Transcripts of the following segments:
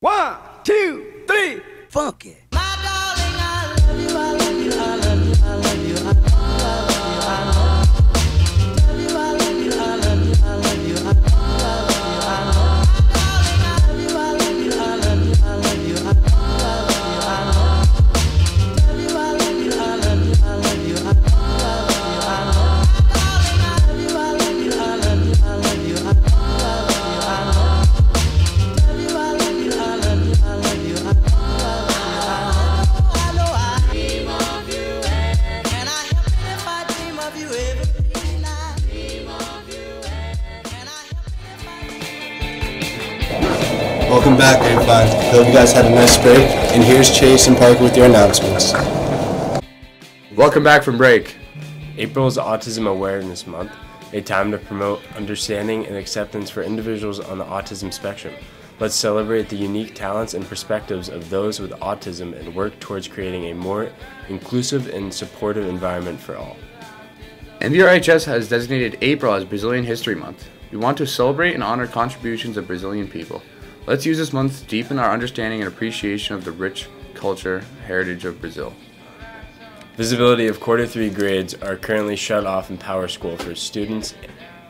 One, two, three, funk Welcome back, grade 5. Hope you guys had a nice break. And here's Chase and Parker with your announcements. Welcome back from break. April is Autism Awareness Month, a time to promote understanding and acceptance for individuals on the autism spectrum. Let's celebrate the unique talents and perspectives of those with autism and work towards creating a more inclusive and supportive environment for all. MVRHS has designated April as Brazilian History Month. We want to celebrate and honor contributions of Brazilian people. Let's use this month to deepen our understanding and appreciation of the rich culture heritage of Brazil. Visibility of quarter three grades are currently shut off in Power School for students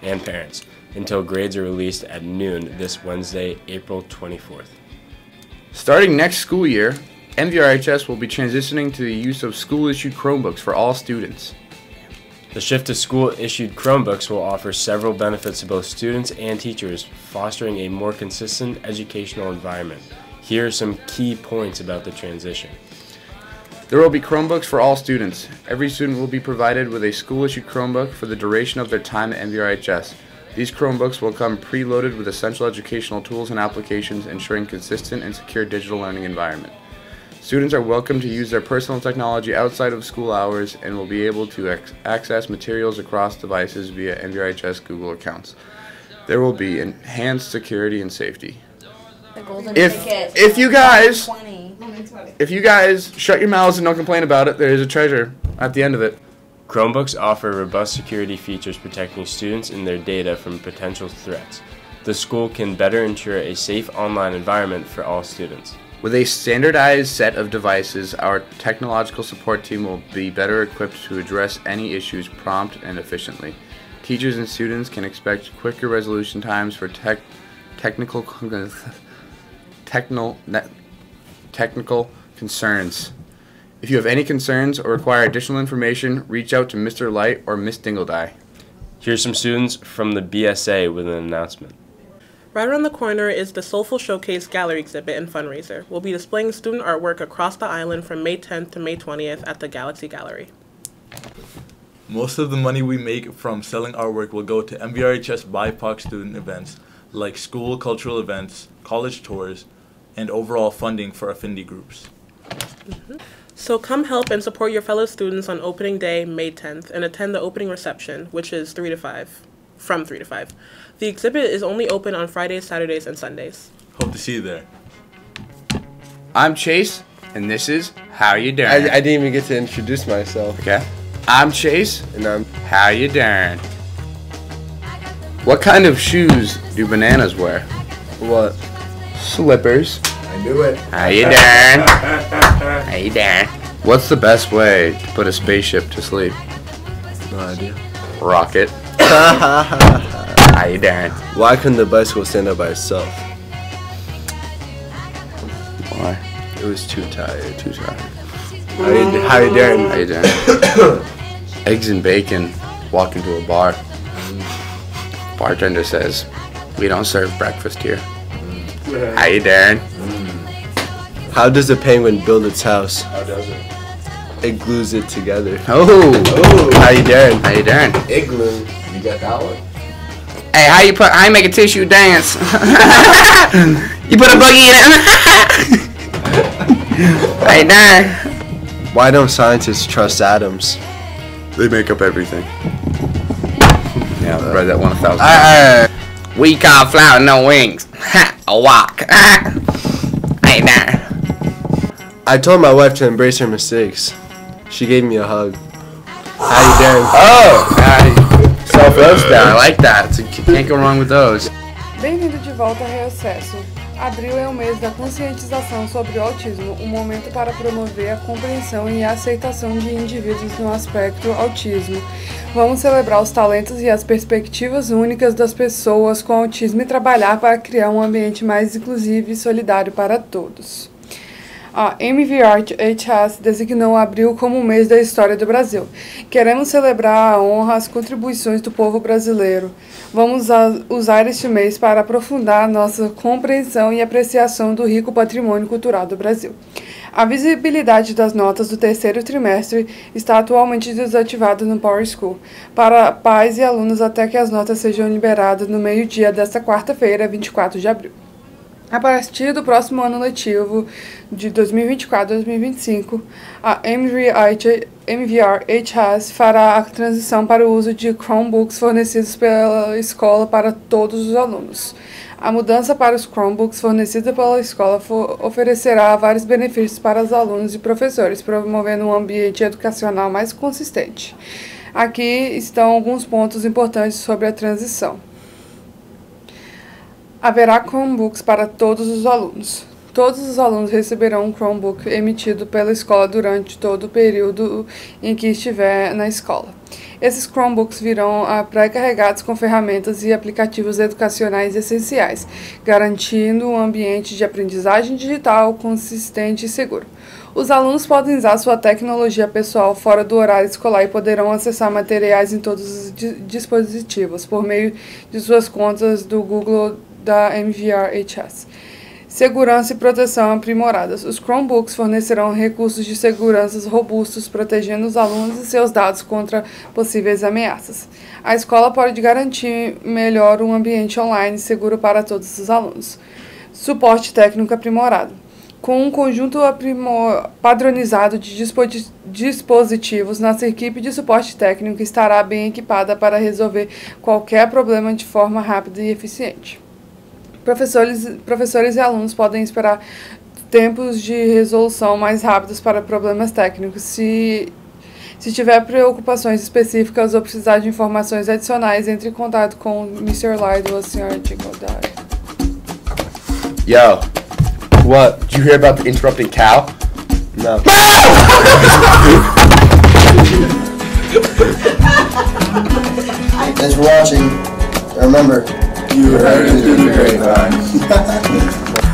and parents until grades are released at noon this Wednesday, April 24th. Starting next school year, MVRHS will be transitioning to the use of school issued Chromebooks for all students. The shift to school issued Chromebooks will offer several benefits to both students and teachers, fostering a more consistent educational environment. Here are some key points about the transition. There will be Chromebooks for all students. Every student will be provided with a school issued Chromebook for the duration of their time at MVRHS. These Chromebooks will come preloaded with essential educational tools and applications, ensuring consistent and secure digital learning environment. Students are welcome to use their personal technology outside of school hours and will be able to ac- access materials across devices via MVRHS Google accounts. There will be enhanced security and safety. If- ticket. if you guys- 20. If you guys shut your mouths and don't complain about it, there is a treasure at the end of it. Chromebooks offer robust security features protecting students and their data from potential threats. The school can better ensure a safe online environment for all students. With a standardized set of devices, our technological support team will be better equipped to address any issues prompt and efficiently. Teachers and students can expect quicker resolution times for tech, technical technical technical concerns. If you have any concerns or require additional information, reach out to Mr. Light or Miss Dingledie. Here's some students from the BSA with an announcement. Right around the corner is the Soulful Showcase Gallery exhibit and fundraiser. We'll be displaying student artwork across the island from May 10th to May 20th at the Galaxy Gallery. Most of the money we make from selling artwork will go to MVRHS BIPOC student events like school cultural events, college tours, and overall funding for affinity groups. Mm-hmm. So come help and support your fellow students on opening day, May 10th, and attend the opening reception, which is 3 to 5, from 3 to 5. The exhibit is only open on Fridays, Saturdays, and Sundays. Hope to see you there. I'm Chase, and this is How You Doing. I, I didn't even get to introduce myself. Okay. I'm Chase. And I'm How you doing? What kind of shoes do bananas wear? what? Slippers. I knew it. How you doing? How you doing? What's the best way to put a spaceship to sleep? No idea. Rocket. How you doing? Why couldn't the bicycle stand up by itself? Why? It was too tired. Too tired. How you, how you doing? How you doing? Eggs and bacon. Walk into a bar. Mm. Bartender says, "We don't serve breakfast here." Mm. How you doing? Mm. How does a penguin build its house? How does it? It glues it together. Oh. How you doing? How you doing? Igloo. You got that one? Hey, how you put? How you make a tissue dance? you put a boogie in it. hey, doing? Why don't scientists trust atoms? They make up everything. Yeah, I've read that one a thousand. I, we call flower no wings. Ha, a walk. hey, doing? I told my wife to embrace her mistakes. She gave me a hug. How you doing? Oh, uh, self love style. I like that. Can't go wrong with those. Bem-vindo de volta ao Reacesso. Abril é o mês da conscientização sobre o autismo, um momento para promover a compreensão e a aceitação de indivíduos no aspecto autismo. Vamos celebrar os talentos e as perspectivas únicas das pessoas com autismo e trabalhar para criar um ambiente mais inclusivo e solidário para todos. A MVRHS designou abril como o mês da história do Brasil. Queremos celebrar a honra as contribuições do povo brasileiro. Vamos usar este mês para aprofundar nossa compreensão e apreciação do rico patrimônio cultural do Brasil. A visibilidade das notas do terceiro trimestre está atualmente desativada no Power School para pais e alunos até que as notas sejam liberadas no meio-dia desta quarta-feira, 24 de abril. A partir do próximo ano letivo de 2024-2025, a MVRHS fará a transição para o uso de Chromebooks fornecidos pela escola para todos os alunos. A mudança para os Chromebooks fornecida pela escola oferecerá vários benefícios para os alunos e professores, promovendo um ambiente educacional mais consistente. Aqui estão alguns pontos importantes sobre a transição. Haverá Chromebooks para todos os alunos. Todos os alunos receberão um Chromebook emitido pela escola durante todo o período em que estiver na escola. Esses Chromebooks virão pré-carregados com ferramentas e aplicativos educacionais essenciais, garantindo um ambiente de aprendizagem digital consistente e seguro. Os alunos podem usar sua tecnologia pessoal fora do horário escolar e poderão acessar materiais em todos os dispositivos por meio de suas contas do Google da MVRHS. Segurança e proteção aprimoradas. Os Chromebooks fornecerão recursos de segurança robustos, protegendo os alunos e seus dados contra possíveis ameaças. A escola pode garantir melhor um ambiente online seguro para todos os alunos. Suporte técnico aprimorado. Com um conjunto padronizado de dispositivos, nossa equipe de suporte técnico estará bem equipada para resolver qualquer problema de forma rápida e eficiente. Professores, professores e alunos podem esperar tempos de resolução mais rápidos para problemas técnicos. Se, se tiver preocupações específicas ou precisar de informações adicionais, entre em contato com o Mr. Lido ou o Sr. Ticodari. Yo. What? Did you hear about the interrupting cow? No. Thanks for watching. Remember, you heard it through the grapevine.